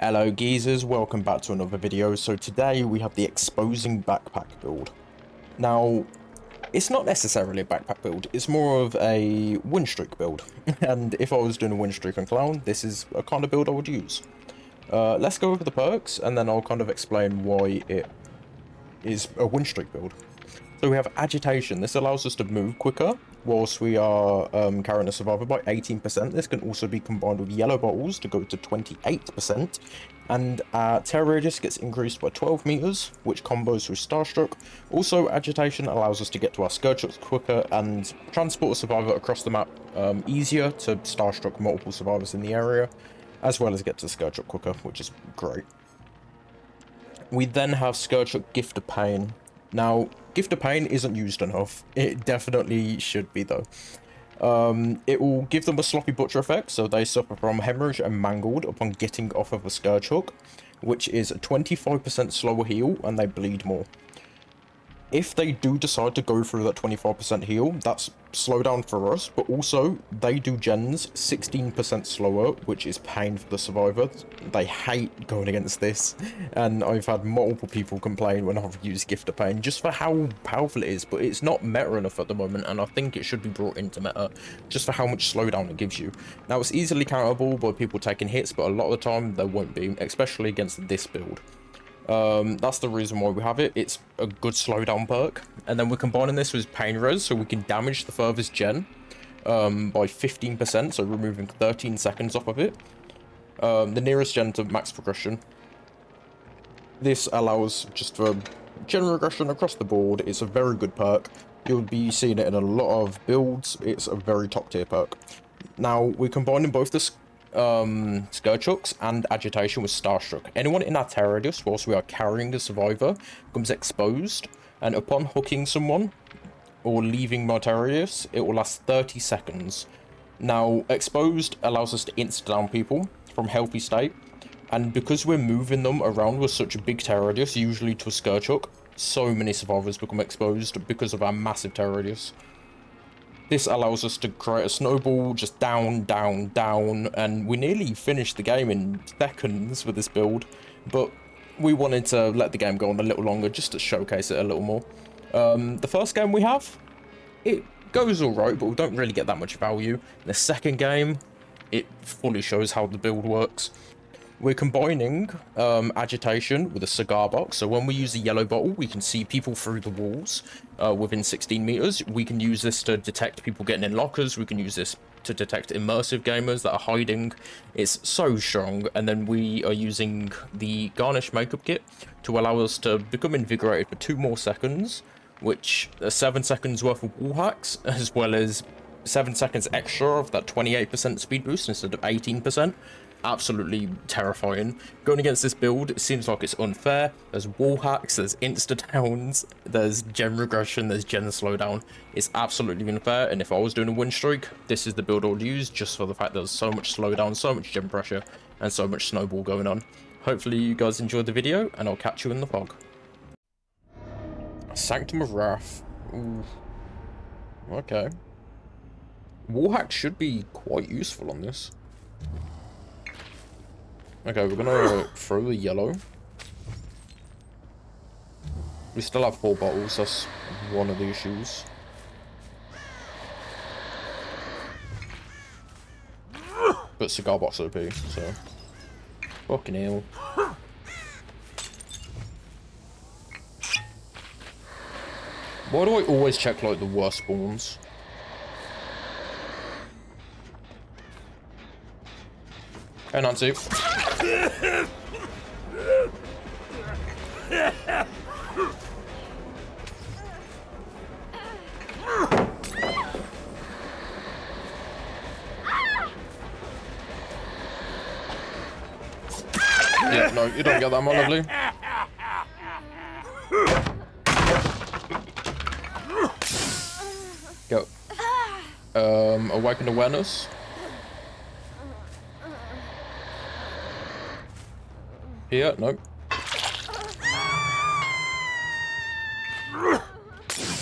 Hello geezers, welcome back to another video. So today we have the exposing backpack build. Now, it's not necessarily a backpack build, it's more of a win streak build. and if I was doing a win streak on Clown, this is a kind of build I would use. Uh, let's go over the perks and then I'll kind of explain why it is a win streak build. So we have agitation. This allows us to move quicker whilst we are um, carrying a survivor by 18%. This can also be combined with yellow bottles to go to 28%. And our terror radius gets increased by 12 meters, which combos with Starstruck. Also, agitation allows us to get to our Scourge quicker and transport a survivor across the map um, easier to Starstruck multiple survivors in the area, as well as get to Scourge quicker, which is great. We then have Scourge Gift of Pain. Now, Gift of Pain isn't used enough. It definitely should be, though. Um, it will give them a sloppy butcher effect, so they suffer from hemorrhage and mangled upon getting off of a Scourge Hook, which is a 25% slower heal, and they bleed more if they do decide to go through that 25% heal, that's slowdown for us, but also they do gens 16% slower, which is pain for the survivor. They hate going against this, and I've had multiple people complain when I've used Gift of Pain just for how powerful it is, but it's not meta enough at the moment, and I think it should be brought into meta just for how much slowdown it gives you. Now, it's easily countable by people taking hits, but a lot of the time they won't be, especially against this build. Um, that's the reason why we have it. It's a good slowdown perk. And then we're combining this with Pain Res, so we can damage the furthest gen um, by 15%, so removing 13 seconds off of it. Um, the nearest gen to max progression. This allows just for general regression across the board. It's a very good perk. You'll be seeing it in a lot of builds. It's a very top tier perk. Now, we're combining both the um, Scourge and Agitation with Starstruck. Anyone in our terror radius whilst we are carrying the survivor becomes exposed, and upon hooking someone or leaving my terror radius, it will last 30 seconds. Now, exposed allows us to insta down people from healthy state, and because we're moving them around with such a big terror radius, usually to a Scourge so many survivors become exposed because of our massive terror radius. This allows us to create a snowball just down, down, down, and we nearly finished the game in seconds with this build, but we wanted to let the game go on a little longer just to showcase it a little more. Um, the first game we have, it goes alright, but we don't really get that much value. The second game, it fully shows how the build works. We're combining um, agitation with a cigar box. So when we use a yellow bottle, we can see people through the walls uh, within 16 meters. We can use this to detect people getting in lockers. We can use this to detect immersive gamers that are hiding. It's so strong. And then we are using the garish makeup kit to allow us to become invigorated for two more seconds, which are seven seconds worth of wall hacks, as well as seven seconds extra of that 28% speed boost instead of 18% absolutely terrifying. Going against this build, it seems like it's unfair. There's wall hacks, there's insta-downs, there's gen regression, there's gen slowdown. It's absolutely unfair, and if I was doing a win streak, this is the build I would use, just for the fact there's so much slowdown, so much gen pressure, and so much snowball going on. Hopefully you guys enjoyed the video, and I'll catch you in the fog. Sanctum of Wrath. Ooh. Okay. Wallhack should be quite useful on this. Okay, we're gonna throw the yellow. We still have four bottles, that's one of the issues. But cigar box OP, so. Fucking hell. Why do I always check like the worst spawns? Hey Nancy. Yeah, no, you don't get that, my lovely. Go. Um, awakened awareness. here? Nope.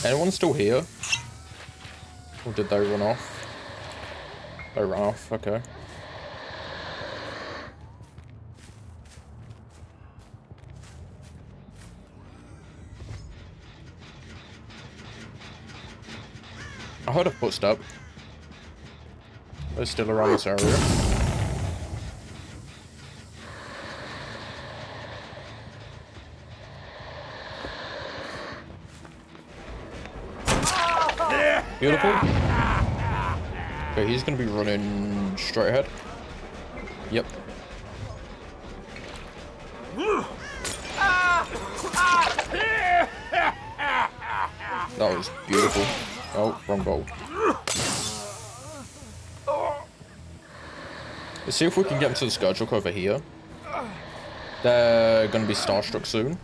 Anyone still here? Or did they run off? They run off, okay. I heard a footstep. They're still around this area. Beautiful. Okay, he's gonna be running straight ahead. Yep. That was beautiful. Oh, wrong goal. Let's see if we can get into the Scourge over here. They're gonna be starstruck soon.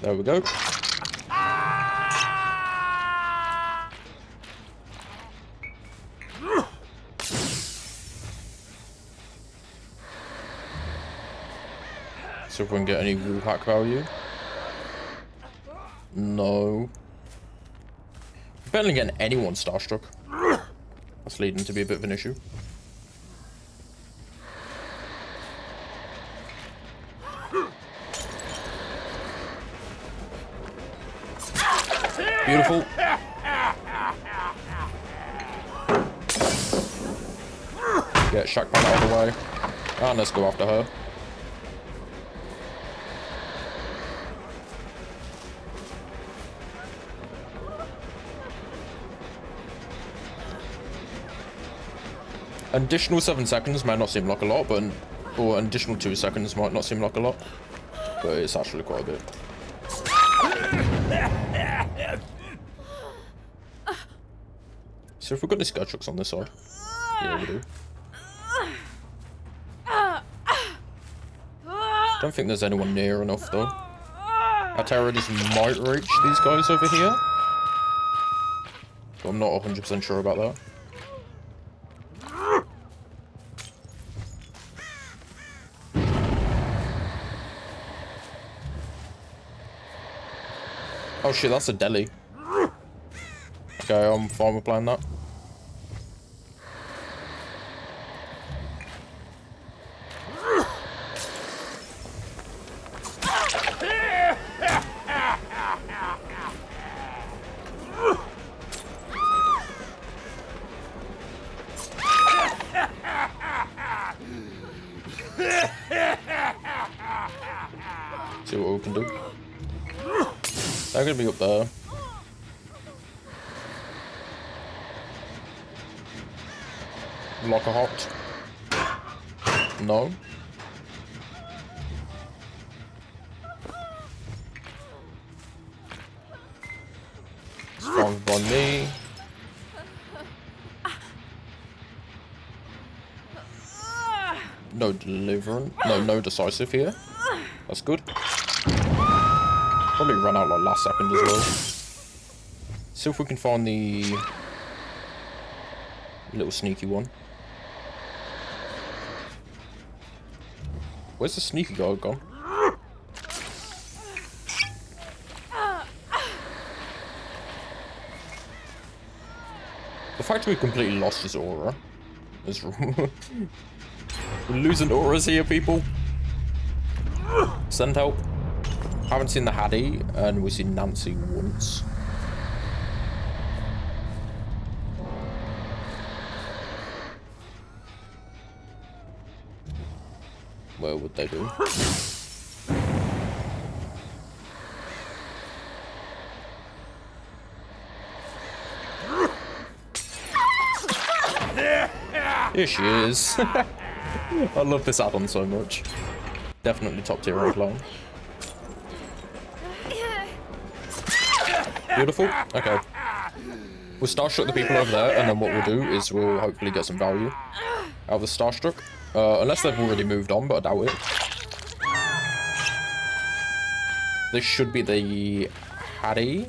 There we go. See if we can get any wall hack value. No. Barely getting anyone starstruck. That's leading to be a bit of an issue. Get Shackman out of the way. And let's go after her. additional seven seconds might not seem like a lot, but or an additional two seconds might not seem like a lot, but it's actually quite a bit. So if we've got any trucks on this side, yeah we do. Don't think there's anyone near enough though. Our just might reach these guys over here. But I'm not 100% sure about that. Oh shit, that's a deli. Okay, I'm fine with playing that. By me. No deliverance. No, no decisive here. That's good. Probably run out like last second as well. See if we can find the little sneaky one. Where's the sneaky guy gone? The fact we completely lost his aura is We're losing auras here, people. Send help. Haven't seen the Haddie, and we've seen Nancy once. Where would they be? Here she is. I love this add-on so much. Definitely top tier rank line. Beautiful. Okay. We'll starstruck the people over there, and then what we'll do is we'll hopefully get some value out of the starstruck. Uh, unless they've already moved on, but I doubt it. This should be the Haddie.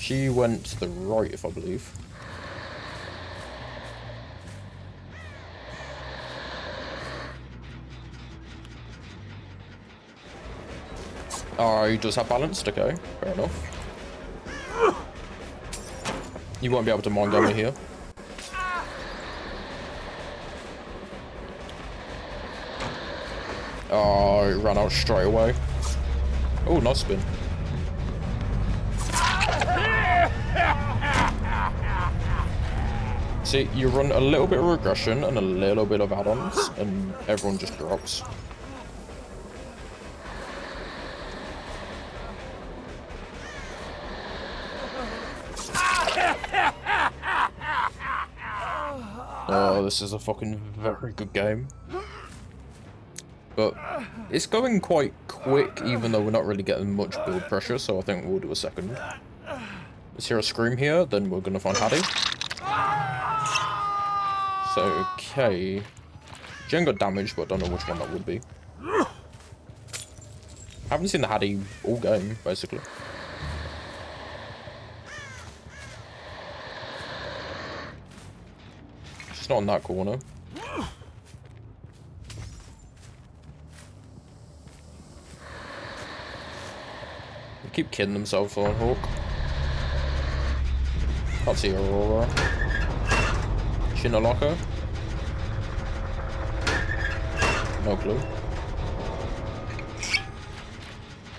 She went to the right, if I believe. Oh, he does have balanced? Okay, fair enough. You won't be able to mind me here. Oh, it ran out straight away. Oh, nice spin. See, you run a little bit of regression and a little bit of add-ons, and everyone just drops. This is a fucking very good game. But it's going quite quick, even though we're not really getting much build pressure, so I think we'll do a second. Let's hear a scream here, then we're gonna find Haddie. So, okay. Gen got damaged, but I don't know which one that would be. haven't seen the Haddie all game, basically. Not in that corner. They keep kidding themselves on Hawk. Can't see Aurora. Shinalaka? No clue.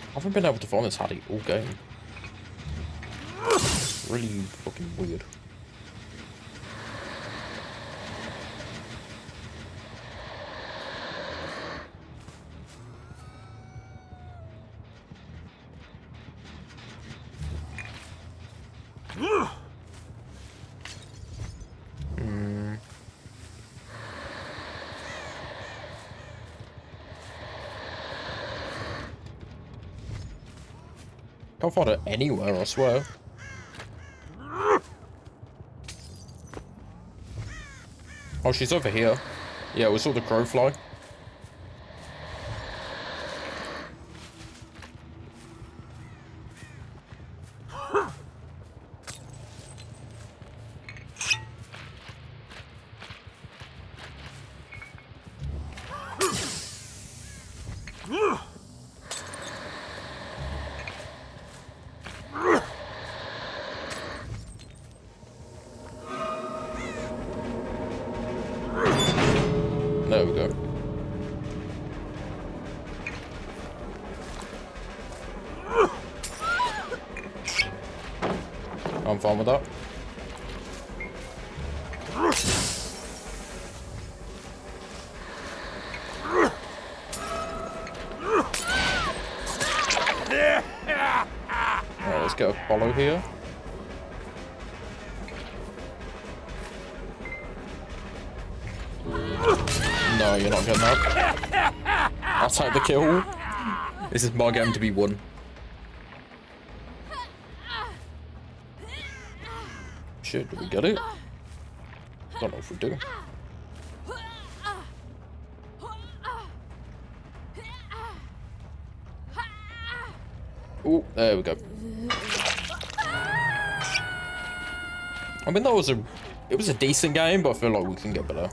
I haven't been able to find this Haddie all game. Really fucking weird. Hmm. Find it anywhere, I swear. Oh, she's over here. Yeah, we saw the crow fly. Fine with that. Alright, let's get a follow here. No, you're not getting that. I'll take the kill. This is my game to be won. Shit, did we get it? I Don't know if we do. Oh, there we go. I mean, that was a, it was a decent game, but I feel like we can get better.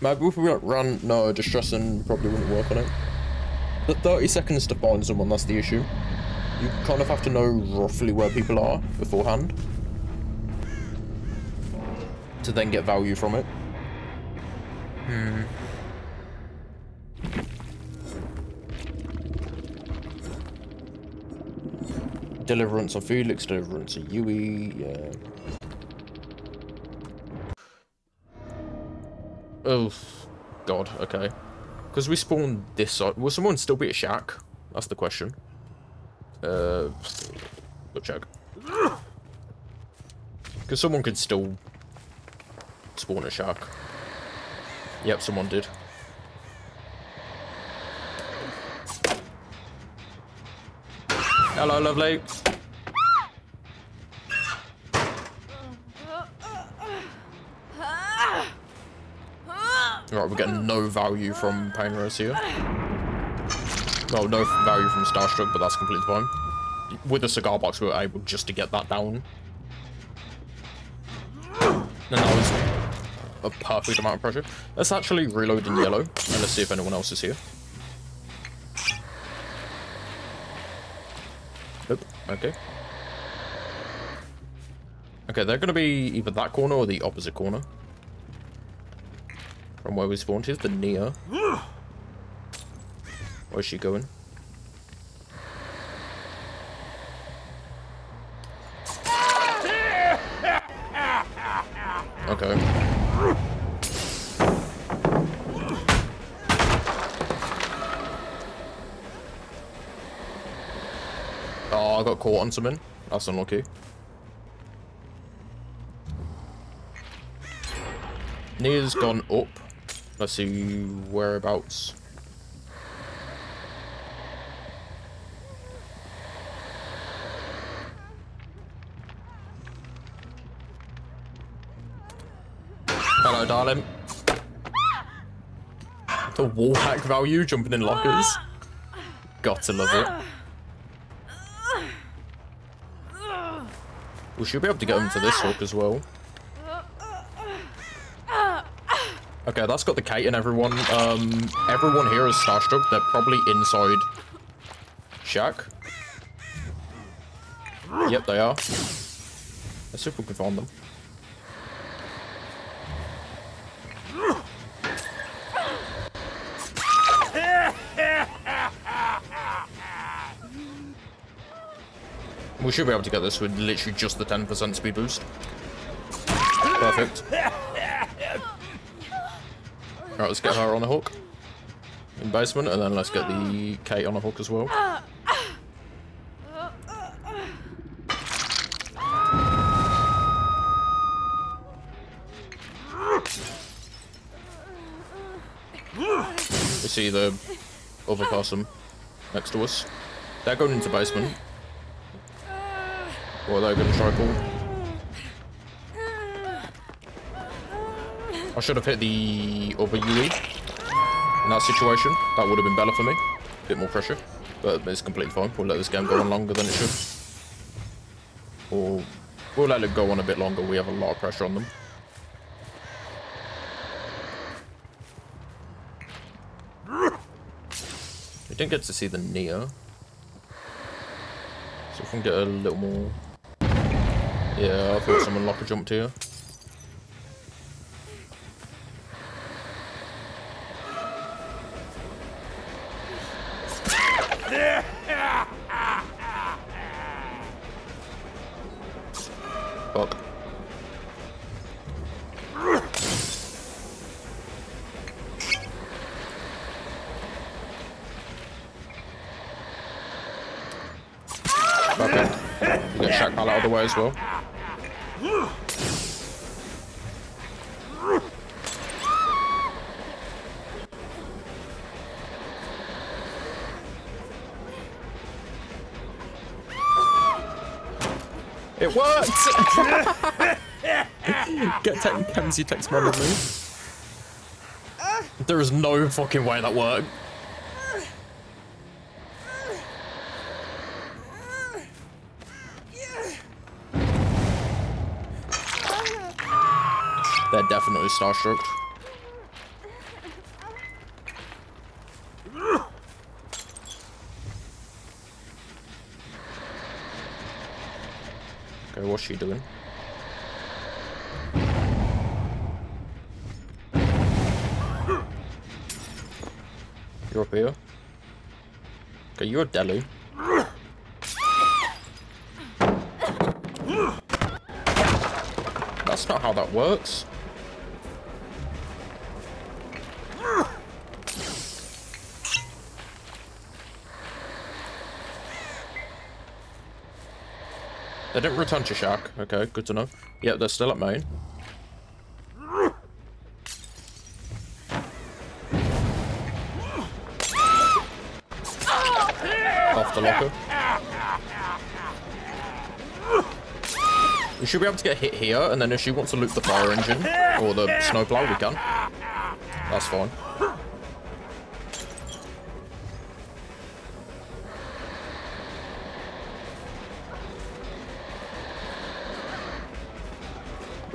Maybe if we don't run, no, distressing probably wouldn't work on it. The 30 seconds to find someone, that's the issue. You kind of have to know roughly where people are beforehand. To then get value from it. Hmm. Deliverance on Felix, deliverance on Yui, yeah. Oh, God, okay. Because we spawned this side. Will someone still be a shack? That's the question. Uh, go check. Because someone could still spawn a shark. Yep, someone did. Hello, lovely. Right, we're getting no value from Painrose here. Well, no value from Starstruck, but that's completely fine. With the cigar box, we were able just to get that down. And that was a perfect amount of pressure. Let's actually reload in yellow, and let's see if anyone else is here. Okay. Okay, they're going to be either that corner or the opposite corner. from where we spawned. Here's the Nea. Where's she going? Okay. Oh, I got caught on something. That's unlucky. Nea's gone up. Let's see whereabouts. Hello, darling. The wall hack value jumping in lockers. Got to love it. We should be able to get into this hook as well. Okay, that's got the Kate and everyone. Um, everyone here is starstruck. They're probably inside shack. Yep, they are. Let's see if we can find them. We should be able to get this with literally just the 10% speed boost. Perfect. Alright, let's get her on a hook. In basement, and then let's get the Kate on a hook as well. We see the other person next to us. They're going into basement. Or they're going to try pull. I should have hit the other Yui in that situation. That would have been better for me. A bit more pressure. But it's completely fine. We'll let this game go on longer than it should. Or we'll let it go on a bit longer. We have a lot of pressure on them. We didn't get to see the Nea. So if we can get a little more... Yeah, I thought someone locker jumped here. Fuck. Got Shack out of the way as well. It worked! Get tech text mom with me. There is no fucking way that worked. Definitely starstruck. Okay, what's she doing? You're up here. Okay, you're a Delu. That's not how that works. They didn't return to Shark. Okay, good to know. Yeah, they're still at main. Off the locker. We should be able to get hit here, and then if she wants to loop the fire engine, or the snowplow, we can. That's fine.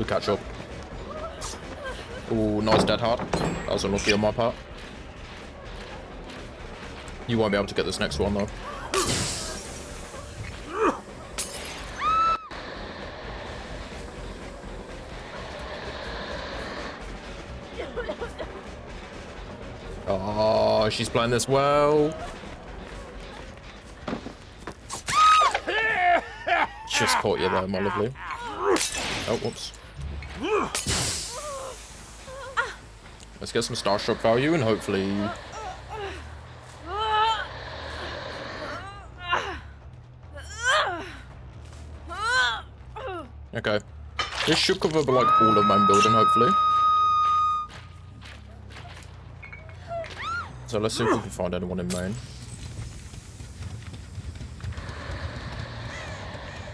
We catch up. Ooh, nice dead hard. That was unlucky on my part. You won't be able to get this next one, though. Oh, she's playing this well. Just caught you there, my lovely. Oh, whoops. Let's get some Starstruck value and hopefully... Okay. This should cover like all of my building, hopefully. So let's see if we can find anyone in main.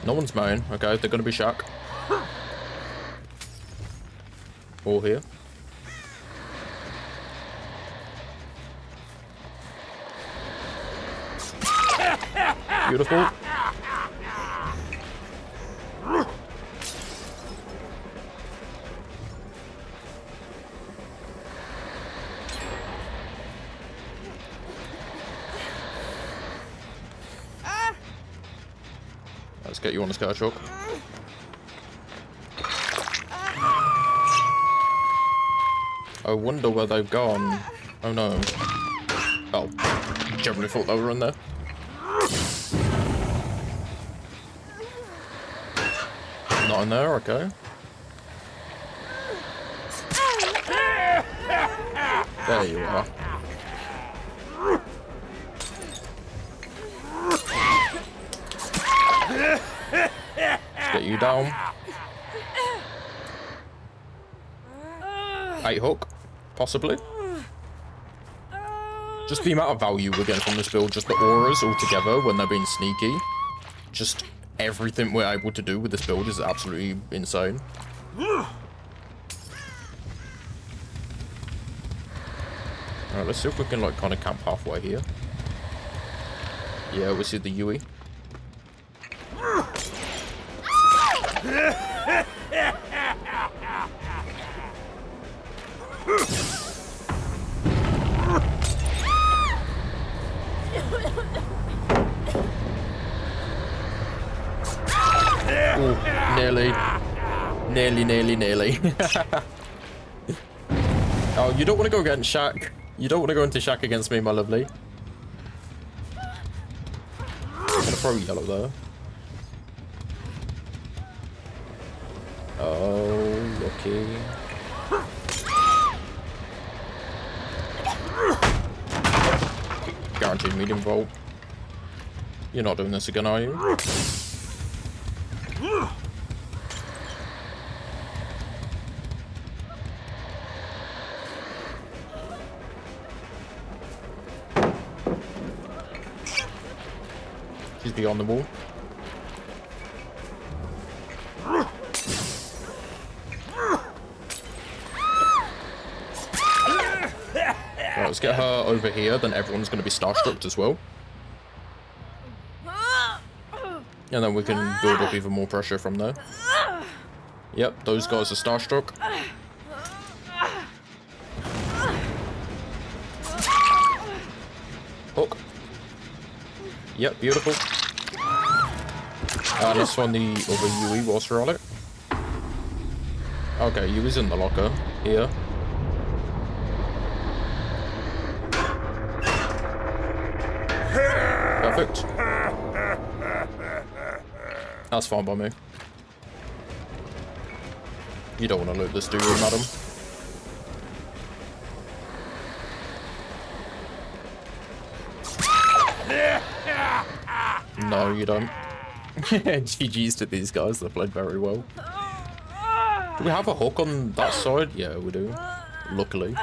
No one's main. Okay, they're gonna be Shack. All here. Beautiful. Let's get you on the sky chalk. I wonder where they've gone. Oh no. Oh, generally thought they were in there. Not in there, okay. There you are. Let's get you down. Eight hook, possibly. Just the amount of value we're getting from this build, just the auras all together when they're being sneaky. Just everything we're able to do with this build is absolutely insane. Alright, let's see if we can like kind of camp halfway here. Yeah, we see the Yui. Ooh, nearly. Nearly, nearly, nearly. oh, you don't want to go against Shack. You don't want to go into Shack against me, my lovely. I'm gonna throw yellow there. Oh, lucky. Guaranteed medium volt. You're not doing this again, are you? She's beyond the wall. Right, let's get her over here, then everyone's going to be starstruck as well. And then we can build up even more pressure from there. Yep, those guys are starstruck. Hook. Yep, beautiful. Uh, find the other Yui whilst we're on it. Okay, Yui's in the locker. Here. Perfect. That's fine by me. You don't want to loot this, do you, madam? No, you don't. GG's to these guys, they played very well. Do we have a hook on that side? Yeah, we do. Luckily.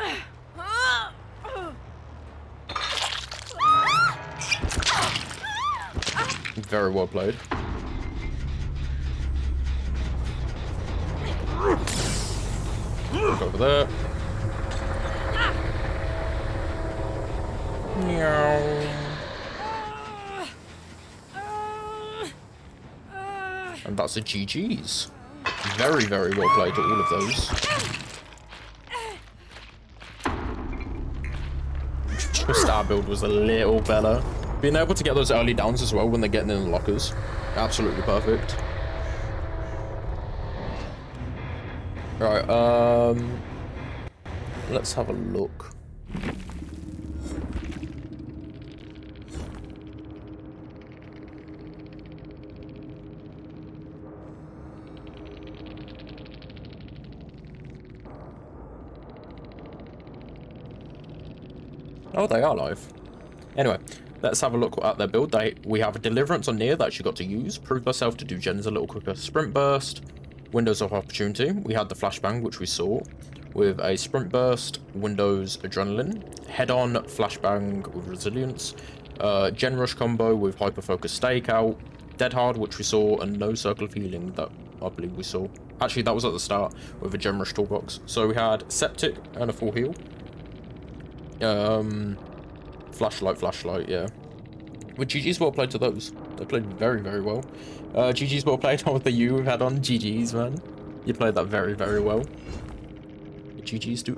Very well played. Look over there. Meow. And that's a GG's. Very, very well played to all of those. Just our build was a little better. Being able to get those early downs as well when they're getting in the lockers. Absolutely perfect. Right, um... Let's have a look. Oh, they are live. Anyway, let's have a look at their build. They We have a Deliverance on near that she got to use. Prove herself to do gens a little quicker. Sprint Burst. Windows of Opportunity. We had the Flashbang, which we saw. With a Sprint Burst, Windows Adrenaline. Head-on, Flashbang with Resilience. Uh, Gen Rush combo with Hyper Focus Stakeout. Dead Hard, which we saw, and No Circle of Healing that I believe we saw. Actually, that was at the start with a Gen Rush toolbox. So we had Septic and a full heal. Um, flashlight, flashlight, yeah. But GG's well played to those. They played very, very well. Uh, GG's well played on the U we've had on. GG's, man. You played that very, very well. GG's do